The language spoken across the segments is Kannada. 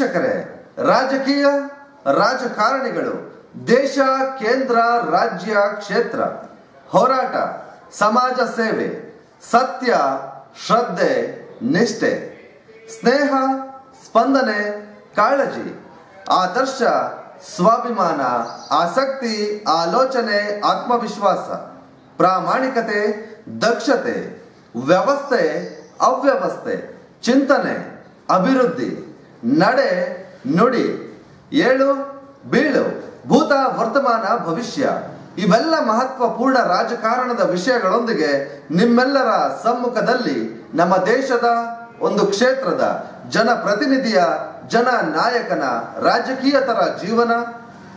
ವೀಕ್ಷಕರೇ, ರಾಜಕೀಯ ರಾಜಕಾರಣಿಗಳು, ದೇಶ, ಕೇಂದ್ರ, ರಾಜ್ಯ, ಕ್ಷೇತ್ರ, ಹೋರಾಟ, ಸಮಾಜ ಸೇವೆ, ಸತ್ಯ, ಶ್ರದ್ಧೆ, ನಿಷ್ಠೆ, ಸ್ನೇಹ, ಸ್ಪಂದನೆ, ಕಾಳಜಿ, ಆದರ್ಶ, ಸ್ವಾಭಿಮಾನ, ಆಸಕ್ತಿ, ಆಲೋಚನೆ, ಆತ್ಮವಿಶ್ವಾಸ, ಪ್ರಾಮಾಣಿಕತೆ, ದಕ್ಷತೆ, ವ್ಯವಸ್ಥೆ, ಅವ್ಯವಸ್ಥೆ, ಚಿಂತನೆ, ಅಭಿವೃದ್ಧಿ ನಡೆ, ನುಡಿ, ಏಳು, ಬೀಳು, ಭೂತ, ವರ್ತಮಾನ, ಭವಿಷ್ಯ, ಇವೆಲ್ಲ ಮಹತ್ವಪೂರ್ಣ ರಾಜಕಾರಣದ ವಿಷಯಗಳೊಂದಿಗೆ ನಿಮ್ಮೆಲ್ಲರ ಸಮ್ಮುಖದಲ್ಲಿ ನಮ್ಮ ದೇಶದ ಒಂದು ಕ್ಷೇತ್ರದ ಜನಪ್ರತಿನಿಧಿಯ ಜನ ನಾಯಕನ ರಾಜಕೀಯತರ ಜೀವನ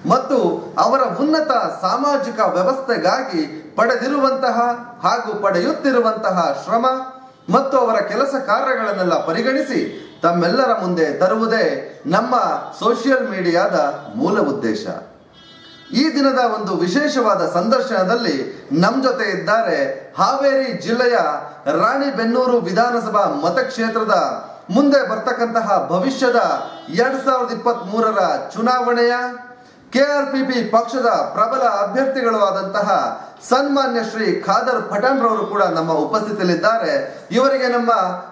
ಮತ್ತು ಅವರ ಉನ್ನತ ಸಾಮಾಜಿಕ ವ್ಯವಸ್ಥೆಗಾಗಿ ಪಡೆದಿರುವಂತಹ ಹಾಗೂ ಪಡೆಯುತ್ತಿರುವಂತಹ ಶ್ರಮ ಮತ್ತು ಅವರ ಕೆಲಸ ಕಾರ್ಯಗಳನ್ನೆಲ್ಲ ಪರಿಗಣಿಸಿ ತಮ್ಮೆಲ್ಲರ ಮುಂದೆ ತರುವುದೇ ನಮ್ಮ ಸೋಷಿಯಲ್ ಮೀಡಿಯಾದ ಮೂಲ ಉದ್ದೇಶ. ಈ ದಿನದ ಒಂದು ವಿಶೇಷವಾದ ಸಂದರ್ಶನದಲ್ಲಿ ನಮ್ಮ ಜೊತೆ ಇದ್ದಾರೆ ಹಾವೇರಿ ಜಿಲ್ಲೆಯ ರಾಣಿಬೆನ್ನೂರು ವಿಧಾನಸಭಾ ಮತಕ್ಷೇತ್ರದ ಮುಂದೆ ಬರ್ತಕ್ಕಂತಹ ಭವಿಷ್ಯದ ಎರಡ್ ಸಾವಿರದ ಇಪ್ಪತ್ತ್ ಮೂರರ ಚುನಾವಣೆಯ ಕೆಆರ್ಪಿಪಿ ಪಕ್ಷದ ಪ್ರಬಲ ಅಭ್ಯರ್ಥಿಗಳು ಆದಂತಹ ಸನ್ಮಾನ್ಯ ಶ್ರೀ ಖಾದರ್ ಪಠಾಣ್ ರವರು ಕೂಡ ನಮ್ಮ ಉಪಸ್ಥಿತಿಯಲ್ಲಿದ್ದಾರೆ. ಇವರಿಗೆ ನಮ್ಮ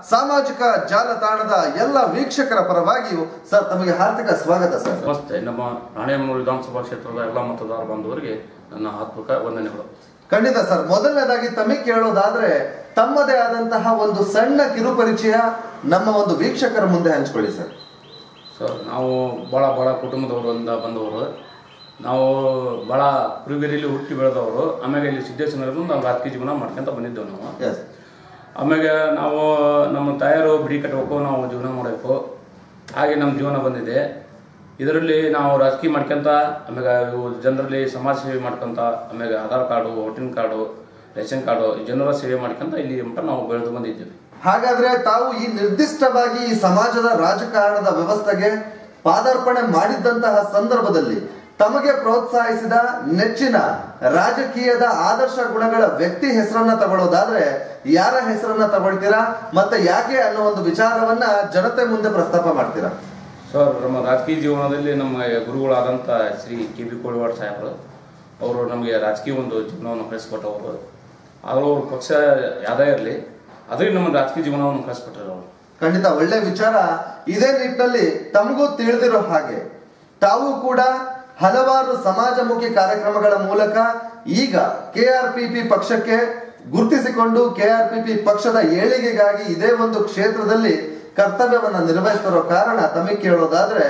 ಸಾಮಾಜಿಕ ಜಾಲತಾಣದ ಎಲ್ಲ ವೀಕ್ಷಕರ ಪರವಾಗಿಯೂ ಸರ್ ತಮಗೆ ಹಾರ್ದಿಕ ಸ್ವಾಗತ ಸರ್. ನಮಸ್ತೆ. ನಮ್ಮ ರಾಣೆಬೆನ್ನೂರು ವಿಧಾನಸಭಾ ಕ್ಷೇತ್ರದ ಎಲ್ಲ ಮತದಾರ ಬಾಂಧವರಿಗೆ ನನ್ನ ಆತ್ಮಕ ವಂದನೆಗಳು. ಖಂಡಿತ ಸರ್ ಮೊದಲನೇದಾಗಿ ತಮಗೆ ಕೇಳೋದಾದ್ರೆ ತಮ್ಮದೇ ಆದಂತಹ ಒಂದು ಸಣ್ಣ ಕಿರುಪರಿಚಯ ನಮ್ಮ ಒಂದು ವೀಕ್ಷಕರ ಮುಂದೆ ಹಂಚಿಕೊಳ್ಳಿ ಸರ್. ಸರ್ ನಾವು ಭಾಳ ಭಾಳ ಕುಟುಂಬದವರಿಂದ ಬಂದವರು. ನಾವು ಭಾಳ ಕುರುಬೇರಿಯಲ್ಲಿ ಹುಟ್ಟಿ ಬೆಳೆದವರು. ಆಮೇಲೆ ಇಲ್ಲಿ ಸಿದ್ದೇಶ್ವರದಲ್ಲಿ ನಾವು ರಾಜಕೀಯ ಜೀವನ ಮಾಡ್ಕೊಂತ ಬಂದಿದ್ದೆವು ನಾವು. ಆಮೇಲೆ ನಾವು ನಮ್ಮ ತಾಯರು ಬಿಡಿ ಕಟ್ಟಬೇಕು ನಾವು ಜೀವನ ಮಾಡಬೇಕು. ಹಾಗೆ ನಮ್ಮ ಜೀವನ ಬಂದಿದೆ. ಇದರಲ್ಲಿ ನಾವು ರಾಜಕೀಯ ಮಾಡ್ಕೊಂತ ಆಮೇಲೆ ಇವು ಜನರಲ್ಲಿ ಸಮಾಜ ಸೇವೆ ಮಾಡ್ಕೊಂತ ಆಮೇಲೆ Aadhaar card voting card ration card ಈ ಜನರ ಸೇವೆ ಮಾಡ್ಕೊಂತ ಇಲ್ಲಿ ಮಟ್ಟ ನಾವು ಬೆಳೆದು ಬಂದಿದ್ದೀವಿ. ಹಾಗಾದ್ರೆ ತಾವು ಈ ನಿರ್ದಿಷ್ಟವಾಗಿ ಈ ಸಮಾಜದ ರಾಜಕಾರಣದ ವ್ಯವಸ್ಥೆಗೆ ಪಾದಾರ್ಪಣೆ ಮಾಡಿದ್ದಂತಹ ಸಂದರ್ಭದಲ್ಲಿ ತಮಗೆ ಪ್ರೋತ್ಸಾಹಿಸಿದ ನೆಚ್ಚಿನ ರಾಜಕೀಯದ ಆದರ್ಶ ಗುಣಗಳ ವ್ಯಕ್ತಿ ಹೆಸರನ್ನ ತಗೊಳ್ಳೋದಾದ್ರೆ ಯಾರ ಹೆಸರನ್ನ ತಗೊಳ್ತೀರಾ ಮತ್ತೆ ಯಾಕೆ ಅನ್ನೋ ಒಂದು ವಿಚಾರವನ್ನ ಜನತೆ ಮುಂದೆ ಪ್ರಸ್ತಾಪ ಮಾಡ್ತೀರಾ? ಸರ್ ನಮ್ಮ ರಾಜಕೀಯ ಜೀವನದಲ್ಲಿ ನಮ್ಮ ಗುರುಗಳಾದಂಥ ಶ್ರೀ ಕೆ ಬಿ ಕೋಳಿವಾಡ್ ಸಾಹೇಬರು ಅವರು ನಮಗೆ ರಾಜಕೀಯ ಒಂದು ಜೀವನವನ್ನು ಕಳಿಸ್ಕೊಟ್ಟವರು ಆದರೂ ಅವ್ರ ಪಕ್ಷ ಯಾವುದೇ ಇರಲಿ ಅದರಿಂದ ನಮ್ಮ ರಾಜಕೀಯ ಜೀವನವನ್ನು ಕಳಿಸ್ಕೊಟ್ಟರು ಅವರು. ಖಂಡಿತ ಒಳ್ಳೆ ವಿಚಾರ. ಇದೇ ನಿಟ್ಟಿನಲ್ಲಿ ತಮಗೂ ತಿಳಿದಿರೋ ಹಾಗೆ ತಾವು ಕೂಡ ಹಲವಾರು ಸಮಾಜಮುಖಿ ಕಾರ್ಯಕ್ರಮಗಳ ಮೂಲಕ ಈಗ ಕೆಆರ್ಪಿಪಿ ಪಕ್ಷಕ್ಕೆ ಗುರುತಿಸಿಕೊಂಡು ಕೆಆರ್ಪಿಪಿ ಪಕ್ಷದ ಏಳಿಗೆಗಾಗಿ ಇದೇ ಒಂದು ಕ್ಷೇತ್ರದಲ್ಲಿ ಕರ್ತವ್ಯವನ್ನು ನಿರ್ವಹಿಸ್ತಿರೋ ಕಾರಣ ತಮಗೆ ಕೇಳೋದಾದ್ರೆ,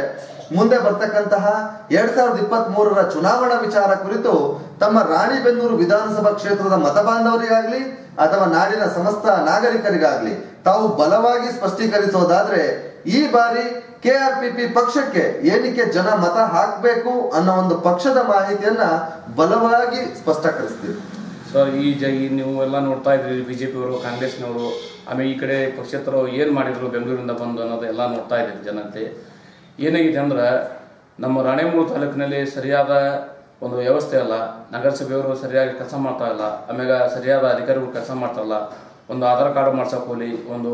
ಮುಂದೆ ಬರ್ತಕ್ಕಂತಹ ಎರಡ್ ಸಾವಿರದ ಇಪ್ಪತ್ತ್ ಮೂರರ ಚುನಾವಣಾ ವಿಚಾರ ಕುರಿತು ತಮ್ಮ ರಾಣಿಬೆನ್ನೂರು ವಿಧಾನಸಭಾ ಕ್ಷೇತ್ರದ ಮತಬಾಂಧವರಿಗಾಗ್ಲಿ ಅಥವಾ ನಾಡಿನ ಸಮಸ್ತ ನಾಗರಿಕರಿಗಾಗ್ಲಿ ತಾವು ಬಲವಾಗಿ ಸ್ಪಷ್ಟೀಕರಿಸೋದಾದ್ರೆ ಈ ಬಾರಿ ಕೆ ಆರ್ ಪಿ ಪಿ ಪಕ್ಷಕ್ಕೆ ಏನಕ್ಕೆ ಜನ ಮತ ಹಾಕಬೇಕು ಅನ್ನೋ ಒಂದು ಪಕ್ಷದ ಮಾಹಿತಿಯನ್ನ ಬಲವಾಗಿ ಸ್ಪಷ್ಟಕರಿಸ್ತೀವಿ ಸರ್, ಈ ಜ, ಈ ನೀವು ಎಲ್ಲ ನೋಡ್ತಾ ಇದ್ದೀರಿ ಬಿ ಜೆ ಪಿಯವರು ಕಾಂಗ್ರೆಸ್ನವರು, ಆಮೇಲೆ ಈ ಕಡೆ ಪಕ್ಷೇತರು ಏನು ಮಾಡಿದ್ರು, ಬೆಂಗಳೂರಿಂದ ಬಂದು ಅನ್ನೋದು ಎಲ್ಲ ನೋಡ್ತಾ ಇದ್ದೀರಿ ಜನತೆ. ಏನಾಗಿದೆ ಅಂದ್ರೆ, ನಮ್ಮ ರಾಣೆಮೂರು ತಾಲೂಕಿನಲ್ಲಿ ಸರಿಯಾದ ಒಂದು ವ್ಯವಸ್ಥೆ ಅಲ್ಲ, ನಗರಸಭೆಯವರು ಸರಿಯಾಗಿ ಕೆಲಸ ಮಾಡ್ತಾ ಇಲ್ಲ, ಆಮ್ಯಾಗ ಸರಿಯಾದ ಅಧಿಕಾರಿಗಳು ಕೆಲಸ ಮಾಡ್ತಾ ಇಲ್ಲ. ಒಂದು ಆಧಾರ್ ಕಾರ್ಡ್ ಮಾಡ್ಸೋಕೆ ಹೋಗಲಿ, ಒಂದು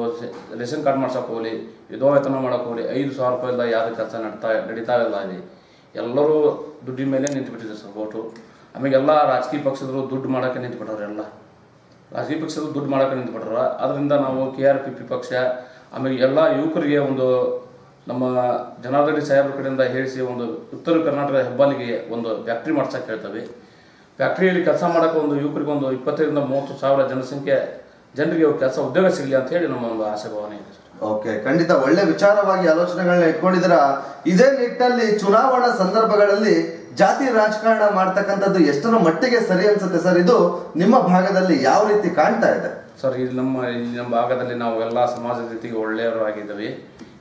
ರೇಷನ್ ಕಾರ್ಡ್ ಮಾಡ್ಸೋಕೆ ಹೋಗಲಿ, ವಿಧವಾ ವೇತನ ಮಾಡಕ್ಕೆ ಹೋಗ್ಲಿ, ಐದು ಸಾವಿರ ರೂಪಾಯಿಂದ ಯಾವುದೇ ಕೆಲಸ ನಡ್ತಾ, ನಡೀತಾ ಇಲ್ಲ ಇಲ್ಲಿ ಎಲ್ಲರೂ ದುಡ್ಡಿನ ಮೇಲೆ ನಿಂತುಬಿಟ್ಟಿದೆ ಸರ್ ಓಟು ಆಮೇಲೆಲ್ಲ ರಾಜಕೀಯ ಪಕ್ಷದರು ದುಡ್ಡು ಮಾಡೋಕೆ ನಿಂತುಬಿಟ್ಟಾರೆ ಎಲ್ಲ ರಾಜಕೀಯ ಪಕ್ಷರು ದುಡ್ಡು ಮಾಡೋಕೆ ನಿಂತುಬಿಟ್ರ. ಅದರಿಂದ ನಾವು ಕೆ ಆರ್ ಪಿ ಪಿ ಪಕ್ಷ, ಆಮೇಲೆ ಎಲ್ಲ ಯುವಕರಿಗೆ ಒಂದು ನಮ್ಮ ಜನಾರ್ದನಿ ಸಾಹೇಬ್ರ ಕಡೆಯಿಂದ ಹೇಳಿಸಿ ಒಂದು ಉತ್ತರ ಕರ್ನಾಟಕದ ಹೆಬ್ಬಾಲಿಗೆ ಒಂದು ಫ್ಯಾಕ್ಟ್ರಿ ಮಾಡ್ಸೋಕ್ಕೆ ಹೇಳ್ತವೆ. ಫ್ಯಾಕ್ಟ್ರಿಯಲ್ಲಿ ಕೆಲಸ ಮಾಡೋಕ್ಕೆ ಒಂದು ಯುವಕರಿಗೆ ಒಂದು ಇಪ್ಪತ್ತರಿಂದ ಮೂವತ್ತು ಸಾವಿರ ಜನಸಂಖ್ಯೆ ಜನರಿಗೆ ಕೆಲಸ ಉದ್ಯೋಗ ಸಿಗಲಿ ಅಂತ ಹೇಳಿ ನಮ್ಮ ಒಂದು ಆಸೆ ಭಾವನೆ ಇದೆ ಸರ್. ಓಕೆ ಖಂಡಿತ ಒಳ್ಳೆ ವಿಚಾರವಾಗಿ ಆಲೋಚನೆಗಳನ್ನ ಇಟ್ಕೊಂಡಿದ್ರ ಇದೇ ನಿಟ್ಟಿನಲ್ಲಿ ಚುನಾವಣಾ ಸಂದರ್ಭಗಳಲ್ಲಿ ಜಾತಿ ರಾಜಕಾರಣ ಮಾಡ್ತಕ್ಕಂಥದ್ದು ಎಷ್ಟರ ಮಟ್ಟಿಗೆ ಸರಿ ಅನ್ಸುತ್ತೆ ಸರ್? ಇದು ನಿಮ್ಮ ಭಾಗದಲ್ಲಿ ಯಾವ ರೀತಿ ಕಾಣ್ತಾ ಇದೆ? ಸರ್ ಇಲ್ಲಿ ನಮ್ಮ ಇಲ್ಲಿ ನಮ್ಮ ಭಾಗದಲ್ಲಿ ನಾವು ಎಲ್ಲ ಸಮಾಜದ ಜೊತೆಗೆ ಒಳ್ಳೆಯವರಾಗಿದ್ದೀವಿ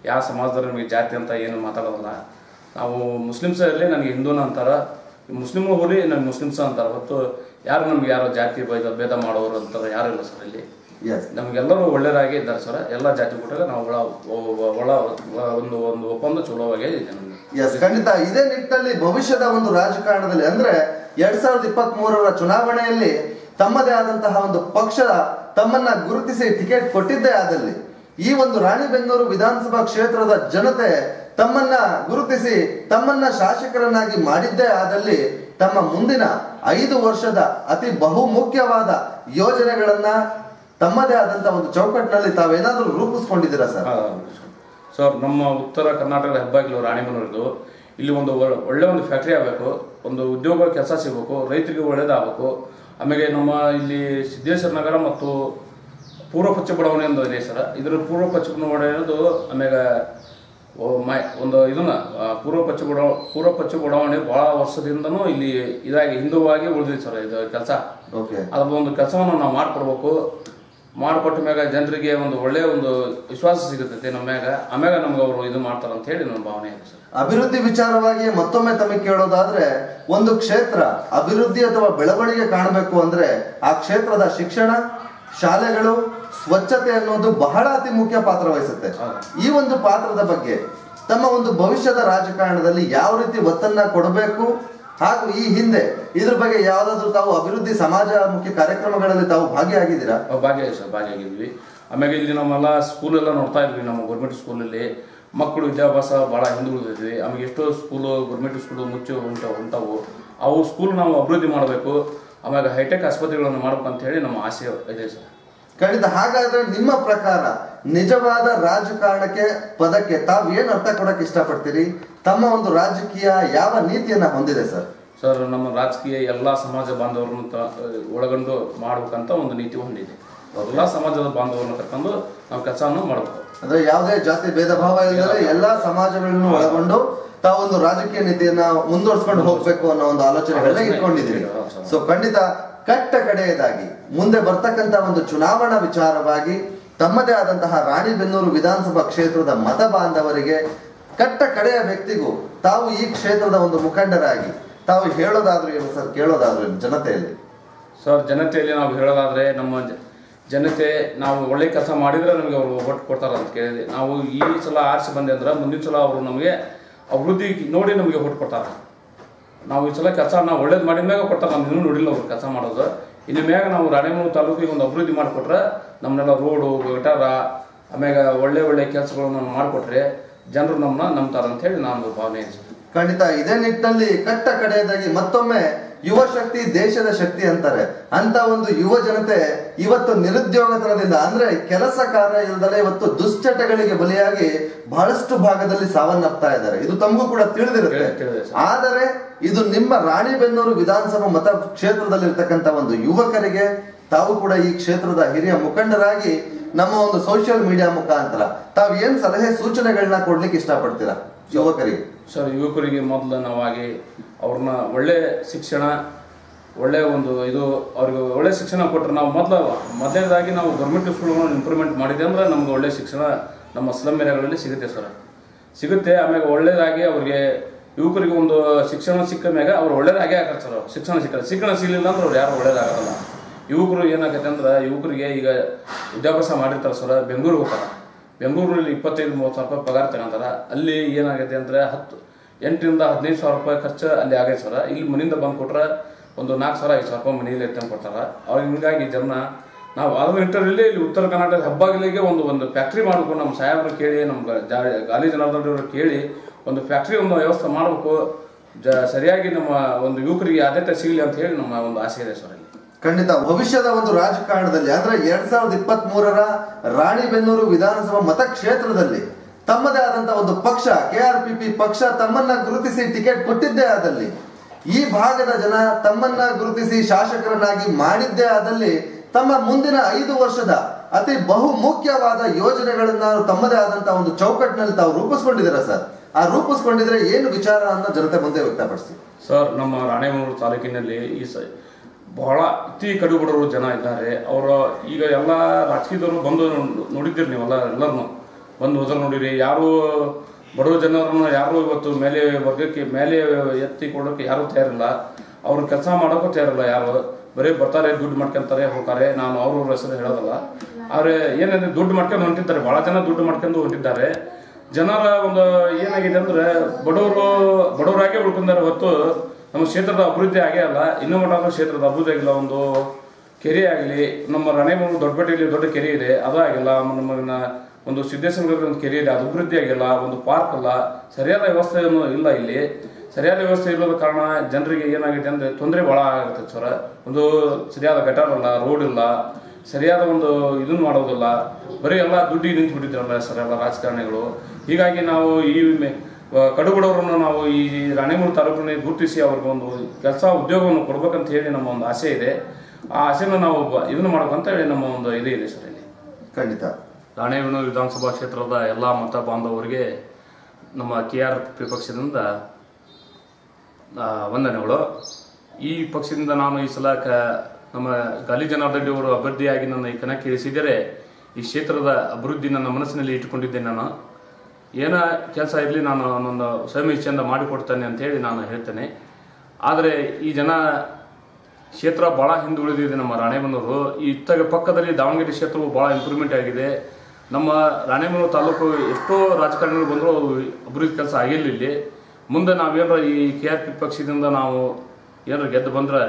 ಯಾವ ಸಮಾಜದವರು ನಮಗೆ ಜಾತಿ ಅಂತ ಏನು ಮಾತಾಡೋದಲ್ಲ. ನಾವು ಮುಸ್ಲಿಮ್ಸ್ ಇರಲಿ ನನಗೆ ಹಿಂದೂನ ಅಂತಾರ. ಮುಸ್ಲಿಮ್ ಹೋಗಿ ನನಗೆ ಮುಸ್ಲಿಮ್ಸ್ ಅಂತಾರೆ. ಹೊತ್ತು ಯಾರು ನಮ್ಗೆ ಯಾರೋ ಜಾತಿ ಭೇದ ಭೇದ ಮಾಡೋರು ಅಂತಾರೆ? ಯಾರು ಇಲ್ಲ ಸರ್ ಇಲ್ಲಿ. ನಮಗೆಲ್ಲರೂ ಒಳ್ಳೆಯರಾಗಿ ಇದ್ದಾರೆ ಸರ್ ಎಲ್ಲ ಜಾತಿ ಕೊಟ್ಟಾಗ ನಾವು ಒಳ ಒಳ ಒಂದು ಒಂದು ಒಪ್ಪಂದ ಚಲೋವಾಗೇ ಇದೆ ನಮಗೆ ಎಸ್ ಖಂಡಿತ ಇದೇ ನಿಟ್ಟಿನಲ್ಲಿ ಭವಿಷ್ಯದ ಒಂದು ರಾಜಕಾರಣದಲ್ಲಿ ಅಂದ್ರೆ ಎರಡ್ ಸಾವಿರದ ಇಪ್ಪತ್ತ್ ಮೂರರ ಚುನಾವಣೆಯಲ್ಲಿ ತಮ್ಮದೇ ಆದಂತಹ ಒಂದು ಪಕ್ಷ ತಮ್ಮನ್ನ ಗುರುತಿಸಿ ಟಿಕೆಟ್ ಕೊಟ್ಟಿದ್ದೇ ಆದಲ್ಲಿ ಈ ಒಂದು ರಾಣಿಬೆನ್ನೂರು ವಿಧಾನಸಭಾ ಕ್ಷೇತ್ರದ ಜನತೆ ತಮ್ಮನ್ನ ಗುರುತಿಸಿ ತಮ್ಮನ್ನ ಶಾಸಕರನ್ನಾಗಿ ಮಾಡಿದ್ದೇ ಆದಲ್ಲಿ ತಮ್ಮ ಮುಂದಿನ ಐದು ವರ್ಷದ ಅತಿ ಬಹುಮುಖ್ಯವಾದ ಯೋಜನೆಗಳನ್ನ ತಮ್ಮದೇ ಆದಂತ ಒಂದು ಚೌಕಟ್ಟಿನಲ್ಲಿ ತಾವೇನಾದ್ರೂ ರೂಪಿಸ್ಕೊಂಡಿದ್ದೀರಾ ಸರ್? ಸರ್ ನಮ್ಮ ಉತ್ತರ ಕರ್ನಾಟಕದ ಹೆಬ್ಬಾಗಿಲು ರಾಣಿಮನೂರಿದ್ದು. ಇಲ್ಲಿ ಒಂದು ಒಳ್ಳೆ- ಒಂದು ಫ್ಯಾಕ್ಟ್ರಿ ಆಗಬೇಕು ಒಂದು ಉದ್ಯೋಗ ಕೆಲಸ ಸಿಗಬೇಕು ರೈತರಿಗೆ ಒಳ್ಳೇದಾಗಬೇಕು. ಆಮೇಲೆ ನಮ್ಮ ಇಲ್ಲಿ ಸಿದ್ದೇಶ್ವರ ನಗರ ಮತ್ತು ಪೂರ್ವ ಪಚ್ಚ ಬಡಾವಣೆ ಒಂದು ಇದೆ ಸರ್. ಇದರ ಪೂರ್ವ ಪಚ್ಚ ಬಡಾವಣೆ ಅನ್ನೋದು ಆಮೇಲೆ ಮೈ ಒಂದು ಇದನ್ನ ಪೂರ್ವ ಪಚ್ಚ ಬಡಾವ ಪೂರ್ವ ಪಚ್ಚ ಬಡಾವಣೆ ಬಹಳ ವರ್ಷದಿಂದನೂ ಇಲ್ಲಿ ಇದಾಗಿ ಹಿಂದೂವಾಗಿ ಉಳಿದಿದೆ ಸರ್ ಇದು ಕೆಲಸ. ಒಂದು ಕೆಲಸವನ್ನು ನಾವು ಮಾಡಿಕೊಡ್ಬೇಕು. ಮಾಡಿಕೊಟ್ಟ ಮ್ಯಾಗ ಜನರಿಗೆ ಒಂದು ಒಳ್ಳೆಯ ಒಂದು ವಿಶ್ವಾಸ ಸಿಗುತ್ತೆ ನಮ್ಮ ಮ್ಯಾಗ. ಆಮ್ಯಾಗ ನಮ್ಗೆ ಅವರು ಇದು ಮಾಡ್ತಾರೆ ಅಂತ ಹೇಳಿ ನನ್ನ ಭಾವನೆ ಇದೆ ಸರ್. ಅಭಿವೃದ್ಧಿ ವಿಚಾರವಾಗಿ ಮತ್ತೊಮ್ಮೆ ತಮಗೆ ಕೇಳೋದಾದ್ರೆ ಒಂದು ಕ್ಷೇತ್ರ ಅಭಿವೃದ್ಧಿ ಅಥವಾ ಬೆಳವಣಿಗೆ ಕಾಣಬೇಕು ಅಂದ್ರೆ ಆ ಕ್ಷೇತ್ರದ ಶಿಕ್ಷಣ ಶಾಲೆಗಳು ಸ್ವಚ್ಛತೆ ಅನ್ನೋದು ಬಹಳ ಅತಿ ಮುಖ್ಯ ಪಾತ್ರ ವಹಿಸುತ್ತೆ. ಈ ಒಂದು ಪಾತ್ರದ ಬಗ್ಗೆ ತಮ್ಮ ಒಂದು ಭವಿಷ್ಯದ ರಾಜಕಾರಣದಲ್ಲಿ ಯಾವ ರೀತಿ ಒತ್ತನ್ನ ಕೊಡಬೇಕು ಹಾಗೂ ಈ ಹಿಂದೆ ಇದ್ರ ಬಗ್ಗೆ ಯಾವ್ದಾದ್ರು ತಾವು ಅಭಿವೃದ್ಧಿ ಸಮಾಜಮುಖಿ ಕಾರ್ಯಕ್ರಮಗಳಲ್ಲಿ ತಾವು ಭಾಗಿಯಾಗಿದ್ದೀರಾ? ಭಾಗಿಯಾಗಿ ಸರ್ ಭಾಗಿಯಾಗಿದ್ವಿ. ಆಮ್ಯಾಗ ಇಲ್ಲಿ ನಮ್ಮೆಲ್ಲ ಸ್ಕೂಲೆಲ್ಲ ನೋಡ್ತಾ ಇದ್ವಿ ನಮ್ಮ ಗೌರ್ಮೆಂಟ್ ಸ್ಕೂಲಲ್ಲಿ. ಮಕ್ಕಳು ವಿದ್ಯಾಭ್ಯಾಸ ಭಾಳ ಹಿಂದುಳಿದಿದ್ವಿ. ಆಮೇಲೆ ಎಷ್ಟೋ ಸ್ಕೂಲು ಗೌರ್ಮೆಂಟ್ ಸ್ಕೂಲು ಮುಚ್ಚಿ ಉಂಟು ಉಂಟಾವು. ಅವು ಸ್ಕೂಲ್ ನಾವು ಅಭಿವೃದ್ಧಿ ಮಾಡಬೇಕು. ಆಮ್ಯಾಗ ಹೈಟೆಕ್ ಆಸ್ಪತ್ರೆಗಳನ್ನು ಮಾಡಬೇಕು ಅಂತ ಹೇಳಿ ನಮ್ಮ ಆಸೆ ಇದೆ ಸರ್. ಖಂಡಿತ ಹಾಗಾದ್ರೆ ನಿಮ್ಮ ಪ್ರಕಾರ ನಿಜವಾದ ರಾಜಕಾರಣಕ್ಕೆ ಪದಕ್ಕೆ ತಾವು ಏನು ಅರ್ಥ ಕೊಡಕ್ಕೆ ಇಷ್ಟಪಡ್ತೀರಿ? ತಮ್ಮ ಒಂದು ರಾಜಕೀಯ ಯಾವ ನೀತಿಯನ್ನ ಹೊಂದಿದೆ ಸರ್? ಸರ್ ನಮ್ಮ ರಾಜಕೀಯ ಎಲ್ಲ ಸಮಾಜ ಬಾಂಧವರನ್ನು ಒಳಗೊಂಡು ಮಾಡಬೇಕಂತ ಒಂದು ನೀತಿ ಹೊಂದಿದೆ. ಎಲ್ಲ ಸಮಾಜದ ಬಾಂಧವರನ್ನ ಕರ್ಕೊಂಡು ನಾವು ಕೆಲಸವನ್ನು ಮಾಡಬೇಕು. ಅಂದ್ರೆ ಯಾವುದೇ ಜಾತಿ ಭೇದ ಭಾವ ಇಲ್ಲದೆ ಎಲ್ಲಾ ಸಮಾಜಗಳನ್ನು ಒಳಗೊಂಡು ತಾವು ಒಂದು ರಾಜಕೀಯ ನೀತಿಯನ್ನ ಮುಂದುವರ್ಸ್ಕೊಂಡು ಹೋಗ್ಬೇಕು ಅನ್ನೋ ಒಂದು ಆಲೋಚನೆಗಳನ್ನ ಇಟ್ಕೊಂಡಿದ್ದೀರಿ. ಸೊ ಖಂಡಿತ ಕಟ್ಟ ಕಡೆಯದಾಗಿ ಮುಂದೆ ಬರ್ತಕ್ಕಂತ ಒಂದು ಚುನಾವಣಾ ವಿಚಾರವಾಗಿ ತಮ್ಮದೇ ಆದಂತಹ ರಾಣಿಬೆನ್ನೂರು ವಿಧಾನಸಭಾ ಕ್ಷೇತ್ರದ ಮತ ಬಾಂಧವರಿಗೆ ಕಟ್ಟ ಕಡೆಯ ವ್ಯಕ್ತಿಗೂ ತಾವು ಈ ಕ್ಷೇತ್ರದ ಒಂದು ಮುಖಂಡರಾಗಿ, ತಾವು ಹೇಳೋದಾದ್ರೂ ಏನು ಸರ್? ಕೇಳೋದಾದ್ರೂ ಏನು? ಜನತೆಯಲ್ಲಿ? ಸರ್, ಜನತೆಯಲ್ಲಿ ನಾವು ಹೇಳೋದಾದ್ರೆ ನಮ್ಮ ಜನತೆ ನಾವು ಒಳ್ಳೆ ಕೆಲಸ ಮಾಡಿದ್ರೆ ನಮಗೆ ಅವರು ಓಟ್ ಕೊಡ್ತಾರೆ ಅಂತ ಕೇಳಿದೆ. ನಾವು ಈ ಸಲ ಆರಿಸಿ ಬಂದೆ ಅಂದ್ರೆ ಮುಂದಿನ ಸಲ ಅವರು ನಮಗೆ ಅಭಿವೃದ್ಧಿ ನೋಡಿ ನಮಗೆ ಓಟ್ ಕೊಡ್ತಾರೆ. ನಾವು ಈ ಸಲ ಕೆಲಸ ನಾವು ಒಳ್ಳೇದು ಮಾಡಿದ ಮ್ಯಾಗ ಕೊಡ್ತಾರೆ ನಾವು ಇನ್ನೂ ನೋಡಿಲ್ಲ ಅವ್ರು ಕೆಲಸ ಮಾಡೋದು. ಇನ್ನು ಮ್ಯಾಗ ನಾವು ರಾಣೆಮೂರು ತಾಲೂಕಿಗೆ ಒಂದು ಅಭಿವೃದ್ಧಿ ಮಾಡಿಕೊಟ್ರೆ ನಮ್ಮನ್ನೆಲ್ಲ ರೋಡು ಗಟಾರ ಆಮ್ಯಾಗ ಒಳ್ಳೆ ಒಳ್ಳೆ ಕೆಲಸಗಳನ್ನು ಮಾಡಿಕೊಟ್ರೆ ಜನರು ನಮ್ಮನ್ನ ನಂಬ್ತಾರೆ ಅಂತ ಹೇಳಿ ನಾನು ಭಾವನೆ ಖಂಡಿತ ಇದೇ ನಿಟ್ಟಿನಲ್ಲಿ ಕಟ್ಟ ಕಡೆಯದಾಗಿ ಮತ್ತೊಮ್ಮೆ ಯುವ ಶಕ್ತಿ ದೇಶದ ಶಕ್ತಿ ಅಂತಾರೆ. ಅಂತ ಒಂದು ಯುವ ಜನತೆ ಇವತ್ತು ನಿರುದ್ಯೋಗ ತರದಿಂದ ಅಂದ್ರೆ ಕೆಲಸ ಕಾರ್ಯ ಇಲ್ಲದಲ್ಲೇ ಇವತ್ತು ದುಶ್ಚಟಗಳಿಗೆ ಬಲಿಯಾಗಿ ಬಹಳಷ್ಟು ಭಾಗದಲ್ಲಿ ಸಾವನ್ನಪ್ತಾ ಇದ್ದಾರೆ. ಇದು ತಮಗೂ ಕೂಡ ತಿಳಿದಿರುತ್ತೆ. ಆದರೆ ಇದು ನಿಮ್ಮ ರಾಣಿಬೆನ್ನೂರು ವಿಧಾನಸಭಾ ಮತ ಕ್ಷೇತ್ರದಲ್ಲಿರ್ತಕ್ಕಂಥ ಒಂದು ಯುವಕರಿಗೆ ತಾವು ಕೂಡ ಈ ಕ್ಷೇತ್ರದ ಹಿರಿಯ ಮುಖಂಡರಾಗಿ ನಮ್ಮ ಒಂದು ಸೋಷಿಯಲ್ ಮೀಡಿಯಾ ಮುಖಾಂತರ ತಾವು ಏನ್ ಸಲಹೆ ಸೂಚನೆಗಳನ್ನ ಕೊಡ್ಲಿಕ್ಕೆ ಇಷ್ಟಪಡ್ತೀರಾ ಯುವಕರಿಗೆ ಸರ್, ಯುವಕರಿಗೆ ಮೊದಲು ನಾವಾಗಿ ಅವ್ರನ್ನ ಒಳ್ಳೆ ಶಿಕ್ಷಣ, ಒಳ್ಳೆ ಒಂದು ಇದು ಅವ್ರಿಗೆ ಒಳ್ಳೆ ಶಿಕ್ಷಣ ಕೊಟ್ಟರೆ ನಾವು ಮೊದಲು ಮೊದಲನೇದಾಗಿ ನಾವು ಗೌರ್ಮೆಂಟ್ ಸ್ಕೂಲ್ಗಳನ್ನು ಇಂಪ್ರೂವ್ಮೆಂಟ್ ಮಾಡಿದೆ ಅಂದ್ರೆ ನಮ್ಗೆ ಒಳ್ಳೆ ಶಿಕ್ಷಣ ನಮ್ಮ ಸ್ಲಮ್ ಏರಿಯಾಗಳಲ್ಲಿ ಸಿಗುತ್ತೆ ಸರ್. ಸಿಗುತ್ತೆ ಆಮೇಲೆ ಒಳ್ಳೇದಾಗಿ ಅವ್ರಿಗೆ ಯುವಕರಿಗೆ ಒಂದು ಶಿಕ್ಷಣ ಸಿಕ್ಕ ಮ್ಯಾಗ ಅವ್ರು ಒಳ್ಳೇದಾಗೇ ಆಗ್ತಾರೆ ಸರ್. ಶಿಕ್ಷಣ ಸಿಕ್ಕ ಶಿಕ್ಷಣ ಸಿಗಲಿಲ್ಲ ಅಂದ್ರೆ ಅವ್ರು ಯಾರು ಒಳ್ಳೇದಾಗಲ್ಲ. ಯುವಕರು ಏನಾಗತ್ತೆ ಅಂದ್ರೆ, ಯುವಕರಿಗೆ ಈಗ ವಿದ್ಯಾಭ್ಯಾಸ ಮಾಡಿರ್ತಾರೆ ಸರ್ ಬೆಂಗಳೂರು ಹೋಗ್ತಾರೆ. ಬೆಂಗಳೂರಲ್ಲಿ ಇಪ್ಪತ್ತೈದು, ಮೂವತ್ತು ಸಾವಿರ ರೂಪಾಯಿ ಪಗಾರ ತಗೊಂತಾರ. ಅಲ್ಲಿ ಏನಾಗೈತೆ ಅಂದ್ರೆ ಹತ್ತು, ಎಂಟರಿಂದ ಹದಿನೈದು ಸಾವಿರ ರೂಪಾಯಿ ಖರ್ಚು ಅಲ್ಲಿ ಆಗೈತೆ ಸರ್. ಇಲ್ಲಿ ಮನೆಯಿಂದ ಬಂದು ಕೊಟ್ರೆ ಒಂದು ನಾಲ್ಕು ಸಾವಿರ, ಐದು ಸಾವಿರ ರೂಪಾಯಿ ಮನೆಯಲ್ಲಿ ತಂದು ಕೊಡ್ತಾರೆ. ಅವ್ರು ಹಿಂಗಾಗಿ ಜನ ನಾವು ಆರು ಇಂಟರಲ್ಲಿ ಇಲ್ಲಿ ಉತ್ತರ ಕರ್ನಾಟಕದ ಹಬ್ಬಾಗಿಲಿಗೆ ಒಂದು ಒಂದು ಫ್ಯಾಕ್ಟ್ರಿ ಮಾಡಬೇಕು ನಮ್ಮ ಸಾಹೇಬ್ರು ಕೇಳಿ, ನಮ್ಮ ಗಾಲಿ ಜನಾರ್ದನವರು ಕೇಳಿ ಒಂದು ಫ್ಯಾಕ್ಟ್ರಿ, ಒಂದು ವ್ಯವಸ್ಥೆ ಮಾಡಬೇಕು. ಜ, ಸರಿಯಾಗಿ ನಮ್ಮ ಒಂದು ಯುವಕರಿಗೆ ಆದ್ಯತೆ ಸಿಗಲಿ ಅಂತ ಹೇಳಿ ನಮ್ಮ ಒಂದು ಆಸೆ ಇದೆ ಸರ್ ಖಂಡಿತ. ಭವಿಷ್ಯದ ಒಂದು ರಾಜಕಾರಣದಲ್ಲಿ, ಅಂದ್ರೆ ಎರಡ್ ಸಾವಿರದ ಇಪ್ಪತ್ತ್ ಮೂರರ ರಾಣಿಬೆನ್ನೂರು ವಿಧಾನಸಭಾ ಮತಕ್ಷೇತ್ರದಲ್ಲಿ, ತಮ್ಮದೇ ಆದಂತಹ ಒಂದು ಪಕ್ಷ ಕೆ ಆರ್ ಪಿ ಪಿ ಪಕ್ಷ ತಮ್ಮನ್ನ ಗುರುತಿಸಿ ಟಿಕೆಟ್ ಕೊಟ್ಟಿದ್ದೇ ಆದಲ್ಲಿ, ಈ ಭಾಗದ ಜನ ತಮ್ಮನ್ನ ಗುರುತಿಸಿ ಶಾಸಕರನ್ನಾಗಿ ಮಾಡಿದ್ದೇ ಆದಲ್ಲಿ, ತಮ್ಮ ಮುಂದಿನ ಐದು ವರ್ಷದ ಅತಿ ಬಹು ಮುಖ್ಯವಾದ ಯೋಜನೆಗಳನ್ನ ತಮ್ಮದೇ ಆದಂತಹ ಒಂದು ಚೌಕಟ್ಟಿನಲ್ಲಿ ತಾವು ರೂಪಿಸ್ಕೊಂಡಿದ್ದೀರಾ ಸರ್? ಆ ರೂಪಿಸ್ಕೊಂಡಿದ್ರೆ ಏನು ವಿಚಾರ ಅನ್ನೋ ಜನತೆ ಮುಂದೆ ವ್ಯಕ್ತಪಡಿಸಿ ಸರ್, ನಮ್ಮ ರಾಣೆಬೆನ್ನೂರು ತಾಲೂಕಿನಲ್ಲಿ ಈ ಬಹಳ ಅತಿ ಕಡುಬಡವರು ಜನ ಇದ್ದಾರೆ. ಅವರ ಈಗ ಎಲ್ಲ ರಾಜಕೀಯದವರು ಬಂದು ನೋಡಿದ್ದೀರಿ ನೀವೆಲ್ಲ, ಎಲ್ಲರನ್ನು. ಬಂದು ಹೋದ್ರೆ ನೋಡಿರಿ. ಯಾರು ಬಡವ ಜನರನ್ನು ಯಾರು ಇವತ್ತು ಮೇಲೆ ವರ್ಗಕ್ಕೆ, ಮೇಲೆ ಎತ್ತಿಕೊಳ್ಳೋಕೆ ಯಾರು ತಯಾರಿಲ್ಲ. ಅವ್ರ ಕೆಲಸ ಮಾಡೋಕ್ಕೂ ತಯಾರಿಲ್ಲ ಯಾರು. ಬರೀ ಬರ್ತಾರೆ, ದುಡ್ಡು ಮಾಡ್ಕೊಂತಾರೆ, ಹೋಗ್ತಾರೆ. ನಾನು ಅವ್ರ ಹೆಸರು ಹೇಳೋದಲ್ಲ. ಆದರೆ ಏನಂದ್ರೆ ದುಡ್ಡು ಮಾಡ್ಕೊಂಡು ಹೊಂಟಿದ್ದಾರೆ. ಭಾಳ ಜನ ದುಡ್ಡು ಮಾಡ್ಕೊಂಡು ಹೊಂಟಿದ್ದಾರೆ. ಜನರ ಒಂದು ಏನಾಗಿದೆ ಅಂದ್ರೆ, ಬಡವರು, ಬಡವರಾಗೆ ಉಳ್ಕೊಂಡಾರೆ ಹೊತ್ತು ನಮ್ಮ ಕ್ಷೇತ್ರದ ಅಭಿವೃದ್ಧಿ ಆಗೇ ಅಲ್ಲ, ಇನ್ನೂ ಮಟ್ಟ ಕ್ಷೇತ್ರದ ಅಭಿವೃದ್ಧಿ ಆಗಿಲ್ಲ, ಒಂದು ಕೆರೆ ಆಗಲಿ, ನಮ್ಮ ರಣೇಮೂರು ದೊಡ್ಡಪೇಟೆಯಲ್ಲಿ ದೊಡ್ಡ ಕೆರೆ ಇದೆ, ಅದು ಆಗಿಲ್ಲ ನಮ್ಮ ಒಂದು ಸಿದ್ದೇಶ್ವರ ಒಂದು ಕೆರೆ ಇದೆ, ಅದು ಅಭಿವೃದ್ಧಿ ಆಗಿಲ್ಲ, ಒಂದು ಪಾರ್ಕ್ ಅಲ್ಲ, ಸರಿಯಾದ ವ್ಯವಸ್ಥೆಯನ್ನು ಇಲ್ಲ ಇಲ್ಲಿ. ಸರಿಯಾದ ವ್ಯವಸ್ಥೆ ಇಲ್ಲದ ಕಾರಣ ಜನರಿಗೆ ಏನಾಗುತ್ತೆ ಅಂದ್ರೆ ತೊಂದರೆ ಭಾಳ ಆಗುತ್ತೆ ಸರ್. ಒಂದು ಸರಿಯಾದ ಗಟಾರ್ ಇಲ್ಲ ರೋಡ್ ಇಲ್ಲ, ಸರಿಯಾದ ಒಂದು ಇದನ್ನು ಮಾಡೋದಿಲ್ಲ. ಬರೀ ಎಲ್ಲ ದುಡ್ಡಿಗೆ ನಿಂತು ಬಿಟ್ಟಿದ್ರಲ್ಲ ಸರ್, ಎಲ್ಲ ರಾಜಕಾರಣಿಗಳು. ಹೀಗಾಗಿ ನಾವು ಈ ಕಡುಬಡವರನ್ನು ನಾವು ಈ ರಾಣೆಮೂರು ತಾಲೂಕಿನಲ್ಲಿ ಗುರುತಿಸಿ ಅವ್ರಿಗೆ ಒಂದು ಕೆಲಸ ಉದ್ಯೋಗವನ್ನು ಕೊಡ್ಬೇಕಂತ ಹೇಳಿ ನಮ್ಮ ಒಂದು ಆಸೆ ಇದೆ. ಆ ಆಸೆನ ನಾವು ಇದನ್ನು ಇದನ್ನ ಮಾಡ್ಬೇಕಂತ ಹೇಳಿ ನಮ್ಮ ಒಂದು ಇದು ಇದೆ ಸರ್ ಇಲ್ಲಿ. ಖಂಡಿತ. ರಾಣೆಬೆನ್ನೂರು ವಿಧಾನಸಭಾ ಕ್ಷೇತ್ರದ ಎಲ್ಲ ಮತ ಬಾಂಧವರಿಗೆ ನಮ್ಮ ಕೆ ಆರ್ ಪಿ ಪಕ್ಷದಿಂದ ವಂದನೆಗಳು. ಈ ಪಕ್ಷದಿಂದ ನಾನು ಈ ಸಲ ಕ ನಮ್ಮ ಗಾಲಿ ಜನಾರ್ದನ್ ಅವರು ಅಭ್ಯರ್ಥಿಯಾಗಿ ನನ್ನ ಈ ಕಣಕ್ಕೆ ಇಳಿಸಿದರೆ ಈ ಕ್ಷೇತ್ರದ ಅಭಿವೃದ್ಧಿ ನನ್ನ ಮನಸ್ಸಿನಲ್ಲಿ ಇಟ್ಟುಕೊಂಡಿದ್ದೆ ನಾನು. ಏನ ಕೆಲಸ ಇರಲಿ ನಾನು ಅವನೊಂದು ಸ್ವಯಂ ಇಚ್ಛೆಯಿಂದ ಮಾಡಿಕೊಡ್ತೇನೆ ಅಂತ ಹೇಳಿ ನಾನು ಹೇಳ್ತೇನೆ. ಆದರೆ ಈ ಜನ ಕ್ಷೇತ್ರ ಭಾಳ ಹಿಂದುಳಿದಿದೆ ನಮ್ಮ ರಾಣೆಬೆನ್ನೂರು ಈ ಇತ್ತಾಗ ಪಕ್ಕದಲ್ಲಿ ದಾವಣಗೆರೆ ಕ್ಷೇತ್ರವು ಭಾಳ ಇಂಪ್ರೂವ್ಮೆಂಟ್ ಆಗಿದೆ. ನಮ್ಮ ರಾಣೆಬೆನ್ನೂರು ತಾಲೂಕು ಎಷ್ಟೋ ರಾಜಕಾರಣಿಗಳು ಬಂದರೂ ಅದು ಅಭಿವೃದ್ಧಿ ಕೆಲಸ ಆಗಿಲ್ಲ ಇಲ್ಲಿ. ಮುಂದೆ ನಾವೇನಾರ ಈ ಕೆ ಆರ್ ಪಿ ಪಕ್ಷದಿಂದ ನಾವು ಏನಾರ ಗೆದ್ದು ಬಂದ್ರೆ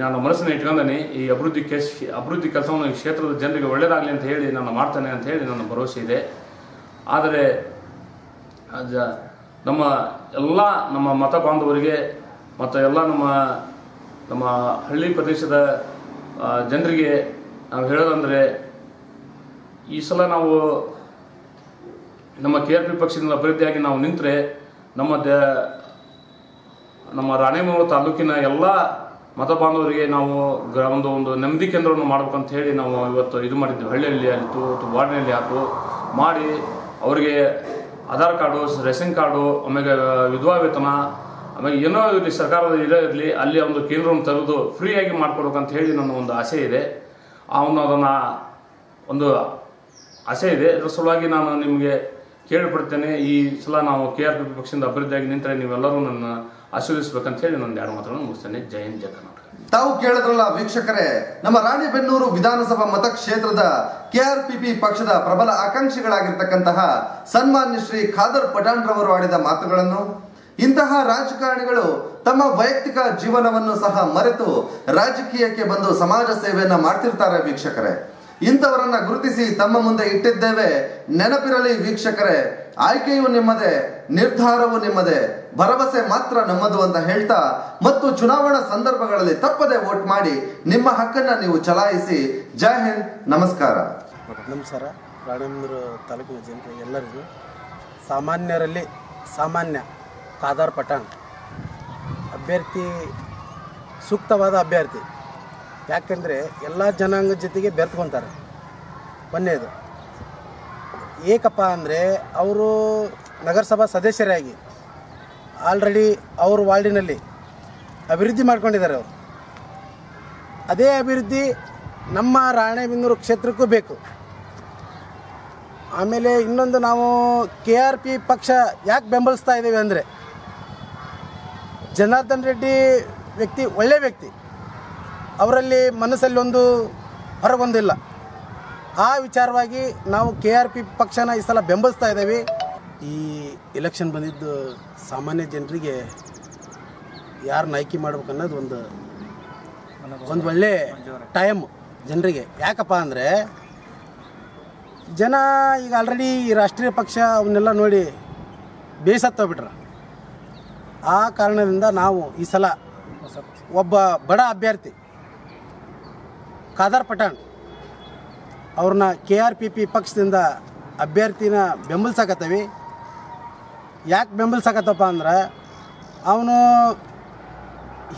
ನಾನು ಮನಸ್ಸನ್ನು ಇಟ್ಕೊಂಡೇನೆ, ಈ ಅಭಿವೃದ್ಧಿ ಕೆಸ್ ಅಭಿವೃದ್ಧಿ ಕೆಲಸವನ್ನು ಈ ಕ್ಷೇತ್ರದ ಜನರಿಗೆ ಒಳ್ಳೆಯದಾಗಲಿ ಅಂತ ಹೇಳಿ ನಾನು ಮಾಡ್ತೇನೆ ಅಂತ ಹೇಳಿ ನನ್ನ ಭರವಸೆ ಇದೆ. ಆದರೆ ಅದ ನಮ್ಮ ಎಲ್ಲ ನಮ್ಮ ಮತ ಬಾಂಧವರಿಗೆ ಮತ್ತು ಎಲ್ಲ ನಮ್ಮ ನಮ್ಮ ಹಳ್ಳಿ ಪ್ರದೇಶದ ಜನರಿಗೆ ನಾವು ಹೇಳೋದಂದರೆ, ಈ ಸಲ ನಾವು ನಮ್ಮ ಕೆ ಆರ್ ಪಿ ಪಕ್ಷದಿಂದ ಅಭಿವೃದ್ಧಿಯಾಗಿ ನಾವು ನಿಂತರೆ, ನಮ್ಮ ದ, ನಮ್ಮ ರಾಣೇಮೂರು ತಾಲೂಕಿನ ಎಲ್ಲ ಮತ ಬಾಂಧವರಿಗೆ ನಾವು ಗ್ರ, ಒಂದು ಒಂದು ನೆಮ್ಮದಿ ಕೇಂದ್ರವನ್ನು ಮಾಡ್ಬೇಕಂತ ಹೇಳಿ ನಾವು ಇವತ್ತು ಇದು ಮಾಡಿದ್ವಿ. ಹಳ್ಳಿಯಲ್ಲಿ ಆಯಿತು ಅಥವಾ ವಾರ್ಡಿನಲ್ಲಿ ಆಯಿತು, ಮಾಡಿ ಅವರಿಗೆ ಆಧಾರ್ ಕಾರ್ಡು, ರೇಷನ್ ಕಾರ್ಡು ಆಮೇಲೆ ವಿಧವಾ ವೇತನ ಆಮೇಲೆ ಏನೋ ಇರಲಿ ಸರ್ಕಾರದ ಇರೋ ಇರಲಿ, ಅಲ್ಲಿ ಒಂದು ಕೇಂದ್ರವನ್ನು ತೆರೆದು ಫ್ರೀಯಾಗಿ ಮಾಡ್ಕೊಡ್ಬೇಕಂತ ಹೇಳಿ ನನ್ನ ಒಂದು ಆಸೆ ಇದೆ. ಅವನು ಅದನ್ನು ಒಂದು ಆಸೆ ಇದೆ. ಅದರ ಸಲುವಾಗಿ ನಾನು ನಿಮಗೆ ಕೇಳಿಪಡ್ತೇನೆ. ಈ ಸಲ ನಾವು ಕೆ ಆರ್ ಪಿ ಪಕ್ಷದಿಂದ ಅಭಿವೃದ್ಧಿಯಾಗಿ ನಿಂತರೆ ನೀವೆಲ್ಲರೂ ನನ್ನ ಆಶೀರ್ವಿಸ್ಬೇಕಂತ ಹೇಳಿ ನನ್ನ ಎರಡು ಮಾತುಗಳನ್ನು ಮುಗಿಸ್ತೇನೆ. ಜೈ ಹಿಂದ್, ಜೈ ಕರ್ನಾಟಕ. ತಾವು ಕೇಳಿದ್ರಲ್ಲ ವೀಕ್ಷಕರೇ, ನಮ್ಮ ರಾಣಿಬೆನ್ನೂರು ವಿಧಾನಸಭಾ ಮತಕ್ಷೇತ್ರದ ಕೆಆರ್ಪಿಪಿ ಪಕ್ಷದ ಪ್ರಬಲ ಆಕಾಂಕ್ಷಿಗಳಾಗಿರ್ತಕ್ಕಂತಹ ಸನ್ಮಾನ್ಯ ಶ್ರೀ ಖಾದರ್ ಪಠಾಣ್ ರವರು ಆಡಿದ ಮಾತುಗಳನ್ನು, ಇಂತಹ ರಾಜಕಾರಣಿಗಳು ತಮ್ಮ ವೈಯಕ್ತಿಕ ಜೀವನವನ್ನು ಸಹ ಮರೆತು ರಾಜಕೀಯಕ್ಕೆ ಬಂದು ಸಮಾಜ ಸೇವೆಯನ್ನ ಮಾಡ್ತಿರ್ತಾರೆ ವೀಕ್ಷಕರೇ. ಇಂಥವರನ್ನ ಗುರುತಿಸಿ ತಮ್ಮ ಮುಂದೆ ಇಟ್ಟಿದ್ದೇವೆ. ನೆನಪಿರಲಿ ವೀಕ್ಷಕರೇ, ಆಯ್ಕೆಯು ನಿಮ್ಮದೇ, ನಿರ್ಧಾರವು ನಿಮ್ಮದೇ. ಭರವಸೆ ಮಾತ್ರ ನಮ್ಮದು ಅಂತ ಹೇಳ್ತಾ ಮತ್ತು ಚುನಾವಣಾ ಸಂದರ್ಭಗಳಲ್ಲಿ ತಪ್ಪದೆ ವೋಟ್ ಮಾಡಿ ನಿಮ್ಮ ಹಕ್ಕನ್ನ ನೀವು ಚಲಾಯಿಸಿ. ಜೈ ಹಿಂದ್, ನಮಸ್ಕಾರ. ನಮಸ್ಕಾರ. ರಾಣೇಂದ್ರ ತಾಲೂಕಿನ ಜನರು ಎಲ್ಲರಿಗೂ ಸಾಮಾನ್ಯರಲ್ಲಿ ಸಾಮಾನ್ಯ ಕಾದಾರ್ ಪಠಾಣ್. ಅಭ್ಯರ್ಥಿ, ಸೂಕ್ತವಾದ ಅಭ್ಯರ್ಥಿ. ಯಾಕೆಂದರೆ ಎಲ್ಲ ಜನಾಂಗದ ಜೊತೆಗೆ ಬೆರ್ತ್ಕೊತಾರೆ ಒಂದನೇದು ಏಕಪ್ಪ ಅಂದರೆ ಅವರು ನಗರಸಭಾ ಸದಸ್ಯರಾಗಿ ಆಲ್ರೆಡಿ ಅವ್ರ ವಾರ್ಡಿನಲ್ಲಿ ಅಭಿವೃದ್ಧಿ ಮಾಡ್ಕೊಂಡಿದ್ದಾರೆ ಅವರು. ಅದೇ ಅಭಿವೃದ್ಧಿ ನಮ್ಮ ರಾಣೆಬೆನ್ನೂರು ಕ್ಷೇತ್ರಕ್ಕೂ ಬೇಕು. ಆಮೇಲೆ ಇನ್ನೊಂದು ನಾವು ಕೆ ಆರ್ ಪಿ ಪಕ್ಷ ಯಾಕೆ ಬೆಂಬಲಿಸ್ತಾ ಇದ್ದೀವಿ ಅಂದರೆ ಜನಾರ್ದನ್ ರೆಡ್ಡಿ ವ್ಯಕ್ತಿ ಒಳ್ಳೆಯ ವ್ಯಕ್ತಿ. ಅವರಲ್ಲಿ ಮನಸ್ಸಲ್ಲಿ ಒಂದು ಹೊರಗೊಂದಿಲ್ಲ. ಆ ವಿಚಾರವಾಗಿ ನಾವು ಕೆ ಆರ್ ಪಿ ಪಕ್ಷನ ಈ ಸಲ ಬೆಂಬಲಿಸ್ತಾ ಇದ್ದೀವಿ. ಈ ಎಲೆಕ್ಷನ್ ಬಂದಿದ್ದು ಸಾಮಾನ್ಯ ಜನರಿಗೆ ಯಾರನ್ನ ಆಯ್ಕೆ ಮಾಡ್ಬೇಕು ಅನ್ನೋದು ಒಂದು ಒಂದು ಒಳ್ಳೆ ಟೈಮ್ ಜನರಿಗೆ. ಯಾಕಪ್ಪ ಅಂದರೆ ಜನ ಈಗ ಆಲ್ರೆಡಿ ಈ ರಾಷ್ಟ್ರೀಯ ಪಕ್ಷ ಅವನ್ನೆಲ್ಲ ನೋಡಿ ಬೇಸತ್ತೋಗ್ಬಿಟ್ರ ಆ ಕಾರಣದಿಂದ ನಾವು ಈ ಸಲ ಒಬ್ಬ ಬಡ ಅಭ್ಯರ್ಥಿ ಖಾದರ್ ಪಠಾಣ್ ಅವ್ರನ್ನ ಕೆ ಆರ್ ಪಿ ಪಿ ಪಕ್ಷದಿಂದ ಅಭ್ಯರ್ಥಿನ ಬೆಂಬಲಿಸಕತ್ತೀವಿ. ಯಾಕೆ ಬೆಂಬಲಿಸಕತ್ತಪ್ಪ ಅಂದ್ರೆ ಅವನು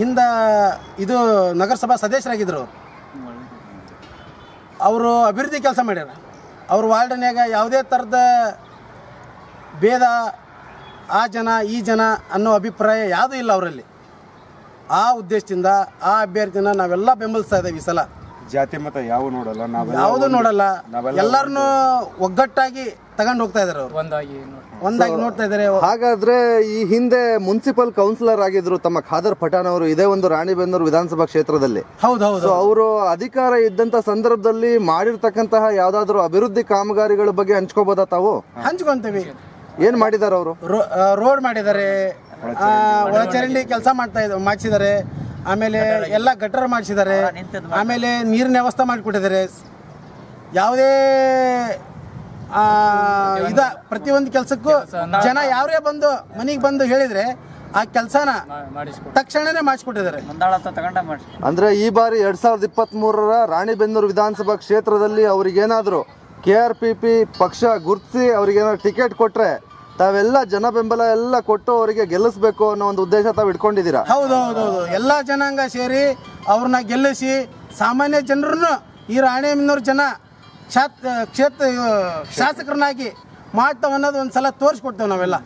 ಹಿಂದ ಇದು ನಗರಸಭಾ ಸದಸ್ಯರಾಗಿದ್ದರು ಅವರು ಅಭಿವೃದ್ಧಿ ಕೆಲಸ ಮಾಡ್ಯಾರ. ಅವ್ರ ವಾರ್ಡನ್ಯಾಗ ಯಾವುದೇ ಥರದ ಭೇದ ಆ ಜನ, ಈ ಜನ ಅನ್ನೋ ಅಭಿಪ್ರಾಯ ಯಾವುದೂ ಇಲ್ಲ ಅವರಲ್ಲಿ. ಆ ಉದ್ದೇಶದಿಂದ ಆ ಅಭ್ಯರ್ಥಿನ ನಾವೆಲ್ಲ ಬೆಂಬಲಿಸ್ತಾ ಇದ್ದೇವೆ ಈ ಸಲ. ಜಾತಿ ಮತ ಯಾವ ನೋಡಲ್ಲ ನಾವು ಯಾವುದು ನೋಡಲ್ಲ. ಎಲ್ಲರನ್ನು ಒಗ್ಗಟ್ಟಾಗಿ ತಗೊಂಡು ಹೋಗ್ತಾ ಇದ್ದಾರೆ ಅವರು. ಒಂದಾಗಿ ನೋಡ್ತಾ ಇದ್ದಾರೆ ಹಾಗಾದ್ರೆ ಈ ಹಿಂದೆ ಮುನ್ಸಿಪಲ್ ಕೌನ್ಸಿಲರ್ ಆಗಿದ್ರು ತಮ್ಮ ಖಾದರ್ ಪಠಾಣ್ ಅವರು ಇದೇ ಒಂದು ರಾಣಿಬೆನ್ನೂರು ವಿಧಾನಸಭಾ ಕ್ಷೇತ್ರದಲ್ಲಿ. ಹೌದು ಹೌದು ಸೊ ಅವರು ಅಧಿಕಾರ ಇದ್ದಂತ ಸಂದರ್ಭದಲ್ಲಿ ಮಾಡಿರ್ತಕ್ಕಂತಹ ಯಾವ್ದಾದ್ರು ಅಭಿವೃದ್ಧಿ ಕಾಮಗಾರಿಗಳ ಬಗ್ಗೆ ಹಂಚ್ಕೋಬೋದಾ ತಾವು? ಹಂಚ್ಕೊಂತೀವಿ. ಏನ್ ಮಾಡಿದಾರ ಅವರು? ರೋಡ್ ಮಾಡಿದ್ದಾರೆ. ಆ, ಒಳಚರಂಡಿ. ಕೆಲಸ ಮಾಡ್ತಾ ಇದ್ದಾರೆ ಮಾಡಿಸಿದ್ದಾರೆ. ಆಮೇಲೆ ಎಲ್ಲ ಗಟ್ಟರ್ ಮಾಡಿಸಿದ್ದಾರೆ. ಆಮೇಲೆ ನೀರಿನ ವ್ಯವಸ್ಥೆ ಮಾಡಿಕೊಟ್ಟಿದ್ದಾರೆ. ಯಾವುದೇ ಆ, ಇದ ಪ್ರತಿಯೊಂದು ಕೆಲಸಕ್ಕೂ ಜನ ಯಾರೇ ಬಂದು ಮನೆಗೆ ಬಂದು ಹೇಳಿದ್ರೆ ಆ ಕೆಲಸನ ತಕ್ಷಣನೇ ಮಾಡಿಸ್ಕೊಟ್ಟಿದ್ದಾರೆ. ಅಂದ್ರೆ ಈ ಬಾರಿ ಎರಡ್ ಸಾವಿರದ ಇಪ್ಪತ್ತ್ ಮೂರರ ರಾಣಿಬೆನ್ನೂರು ವಿಧಾನಸಭಾ ಕ್ಷೇತ್ರದಲ್ಲಿ ಅವ್ರಿಗೇನಾದ್ರು ಕೆ ಆರ್ ಪಿ ಪಿ ಪಕ್ಷ ಗುರುತಿಸಿ ಅವ್ರಿಗೇನಾದ್ರು ಟಿಕೆಟ್ ಕೊಟ್ರೆ ತಾವೆಲ್ಲ ಜನ ಬೆಂಬಲ ಎಲ್ಲ ಕೊಟ್ಟು ಅವರಿಗೆ ಗೆಲ್ಲಿಸ್ಬೇಕು ಅನ್ನೋ ಒಂದು ಉದ್ದೇಶ ತಾವು ಇಟ್ಕೊಂಡಿದ್ದೀರಾ? ಹೌದು ಹೌದು ಎಲ್ಲ ಜನಾಂಗ ಸೇರಿ ಅವ್ರನ್ನ ಗೆಲ್ಲಿಸಿ ಸಾಮಾನ್ಯ ಜನರನ್ನು ಈ ರಾಣೆಬೆನ್ನೂರು ಜನ ಕ್ಷಾತ್ ಕ್ಷೇತ್ರ, ಶಾಸಕರನ್ನಾಗಿ ಮಾಡ್ತಾವ ಅನ್ನೋದು ಒಂದು ಸಲ ತೋರಿಸ್ಕೊಡ್ತೇವೆ ನಾವೆಲ್ಲ.